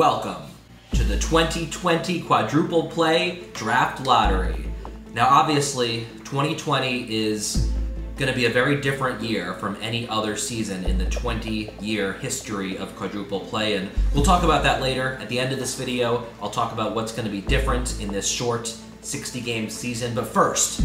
welcome to the 2020 Quadruple Play Draft Lottery. Now, obviously, 2020 is going to be a very different year from any other season in the 20 year history of Quadruple Play, and we'll talk about that later. At the end of this video, I'll talk about what's going to be different in this short 60 game season, but first,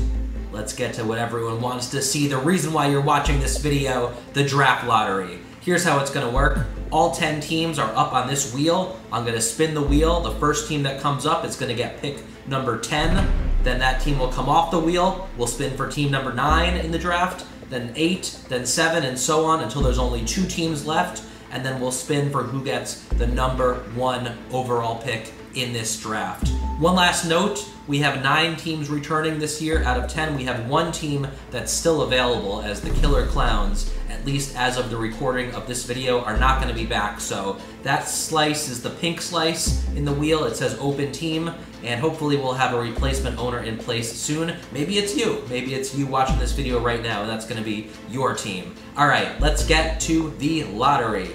let's get to what everyone wants to see the reason why you're watching this video the draft lottery. Here's how it's to work. All 10 teams are up on this wheel. I'm to spin the wheel. The first team that comes up is to get pick number 10. Then that team will come off the wheel. We'll spin for team number 9 in the draft, then 8, then 7, and so on until there's only two teams left. And then we'll spin for who gets the number 1 overall pick in this draft. One last note we have nine teams returning this year. Out of 10, we have one team that's still available as the Killer Clowns, at least as of the recording of this video, are not going to be back. So that slice is the pink slice in the wheel. It says open team, and hopefully we'll have a replacement owner in place soon. Maybe it's you. Maybe it's you watching this video right now, and that's going to be your team. All right, let's get to the lottery.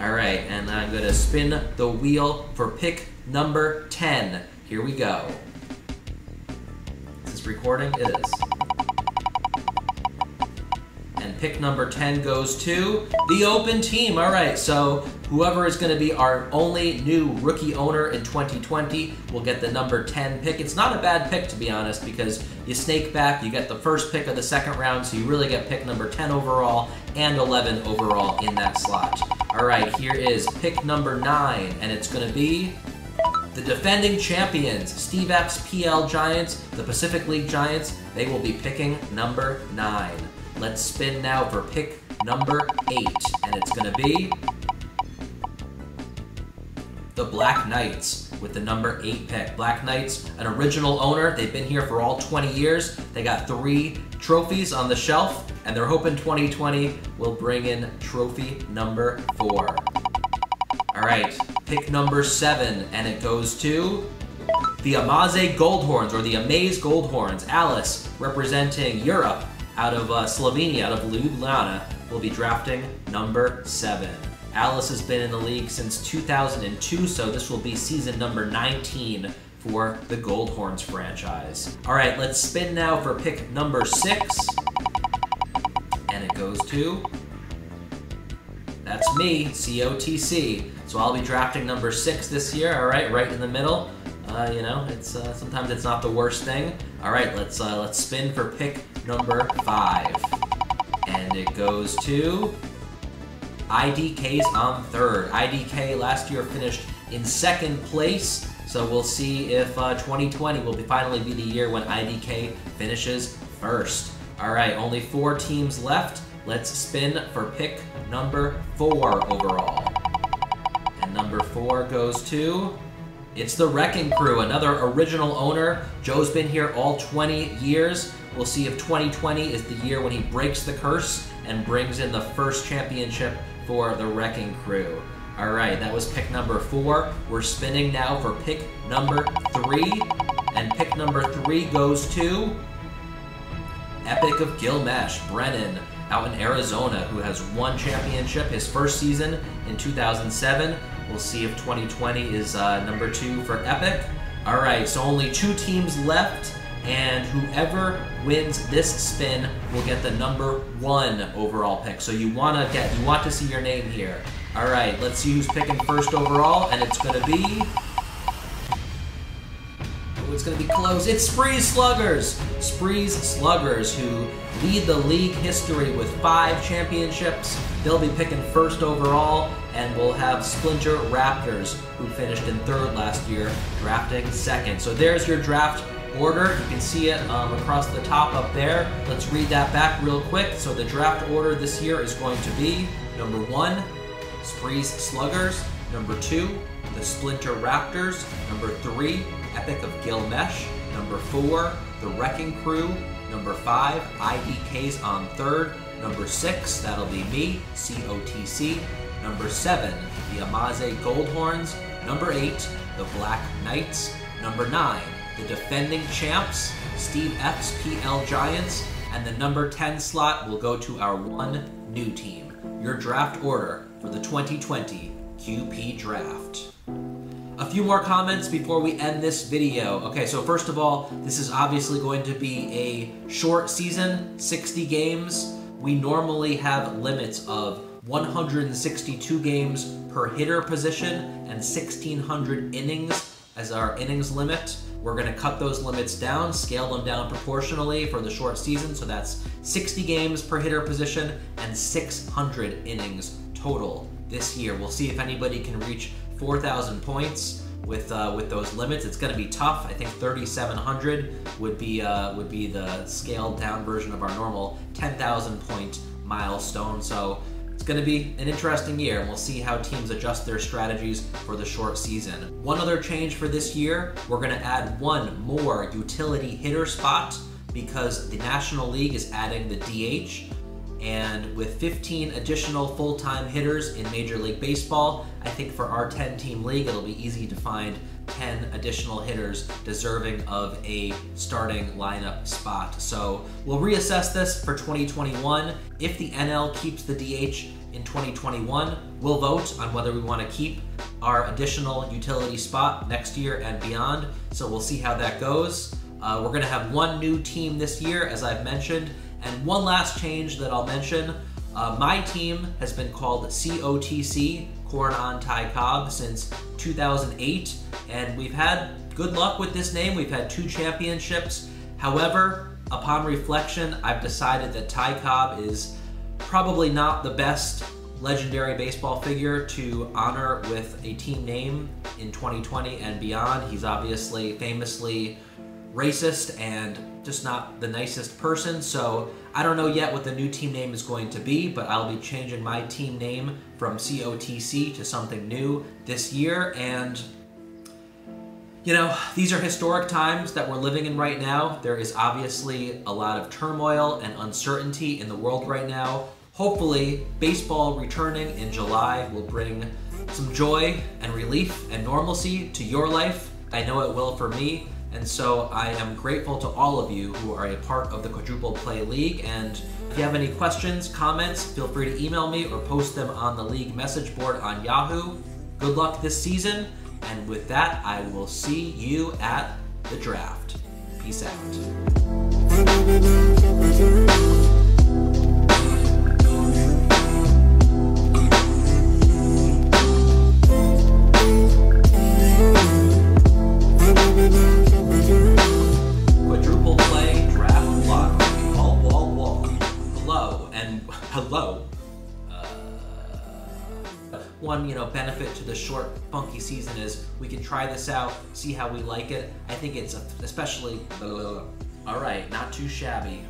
All right, and I'm going to spin the wheel for pick number 10. Here we go Is this recording? It is. And pick number 10 goes to the open team. All right, so whoever is going to be our only new rookie owner in 2020 will get the number 10 pick. It's not a bad pick, to be honest, because you snake back, you get the first pick of the second round, so you really get pick number 10 overall and 11 overall in that slot. All right, here is pick number 9, and it's going to be the defending champions, Steve Epps PL Giants, the Pacific League Giants, they will be picking number nine. Let's spin now for pick number eight, and it's going to be the Black Knights with the number eight pick. Black Knights, an original owner. They've been here for all 20 years. They got three trophies on the shelf, and they're hoping 2020 will bring in trophy number four. All right, pick number seven, and it goes to the Amaze Goldhorns, or the Amaze Goldhorns. Alice, representing Europe out of uh, Slovenia, out of Ljubljana, will be drafting number seven. Alice has been in the league since 2002, so this will be season number 19 for the Goldhorns franchise. All right, let's spin now for pick number six. And it goes to. That's me, COTC. So I'll be drafting number six this year. All right, right in the middle. Uh, you know, it's uh, sometimes it's not the worst thing. All right, let's uh, let's spin for pick number five, and it goes to IDK's on third. IDK last year finished in second place, so we'll see if 2020 uh, will be finally be the year when IDK finishes first. All right, only four teams left. Let's spin for pick number four overall number four goes to. It's the Wrecking Crew, another original owner. Joe's been here all 20 years. We'll see if 2020 is the year when he breaks the curse and brings in the first championship for the Wrecking Crew. All right, that was pick number four. We're spinning now for pick number three. And pick number three goes to Epic of Gilgamesh, Brennan, out in Arizona, who has one championship his first season in 2007 We'll see if 2020 is uh, number two for Epic. All right, so only two teams left, and whoever wins this spin will get the number one overall pick. So you want to get, you want to see your name here. All right, let's see who's picking first overall, and it's to be it's going to be close. It's Spree's Sluggers. Spree's Sluggers, who lead the league history with five championships. They'll be picking first overall, and we'll have Splinter Raptors, who finished in third last year, drafting second. So there's your draft order. You can see it um, across the top up there. Let's read that back real quick. So the draft order this year is going to be number one, Spree's Sluggers. Number two, the Splinter Raptors. Number three, Epic of Gilgamesh, Number four, The Wrecking Crew. Number five, IDK's on third. Number six, that'll be me, COTC. Number seven, the Amaze Goldhorns. Number eight, the Black Knights. Number nine, the defending champs, Steve Epps PL Giants. And the number 10 slot will go to our one new team. Your draft order for the 2020 QP Draft. A few more comments before we end this video. Okay, so first of all, this is obviously going to be a short season, 60 games. We normally have limits of 162 games per hitter position and 1600 innings as our innings limit. We're going to cut those limits down, scale them down proportionally for the short season. So that's 60 games per hitter position and 600 innings total this year. We'll see if anybody can reach 4,000 points with uh, with those limits. It's going to be tough. I think 3,700 would be uh, would be the scaled down version of our normal 10,000 point milestone. So it's going to be an interesting year, and we'll see how teams adjust their strategies for the short season. One other change for this year, we're going to add one more utility hitter spot because the National League is adding the DH. And with 15 additional full time hitters in Major League Baseball, I think for our 10 team league, it'll be easy to find 10 additional hitters deserving of a starting lineup spot. So we'll reassess this for 2021. If the NL keeps the DH in 2021, we'll vote on whether we want to keep our additional utility spot next year and beyond. So we'll see how that goes. Uh, we're going to have one new team this year, as I've mentioned. And one last change that I'll mention uh, my team has been called COTC, Corn on Ty Cobb, since 2008, and we've had good luck with this name. We've had two championships. However, upon reflection, I've decided that Ty Cobb is probably not the best legendary baseball figure to honor with a team name in 2020 and beyond. He's obviously famously racist and just not the nicest person. So I don't know yet what the new team name is going to be, but I'll be changing my team name from COTC to something new this year. And, you know, these are historic times that we're living in right now. There is obviously a lot of turmoil and uncertainty in the world right now. Hopefully, baseball returning in July will bring some joy and relief and normalcy to your life. I know it will for me. And so I am grateful to all of you who are a part of the Quadruple Play League. And if you have any questions, comments, feel free to email me or post them on the league message board on Yahoo. Good luck this season. And with that, I will see you at the draft. Peace out. Season is we can try this out, see how we like it. I think it's especially. Uh, all right, not too shabby.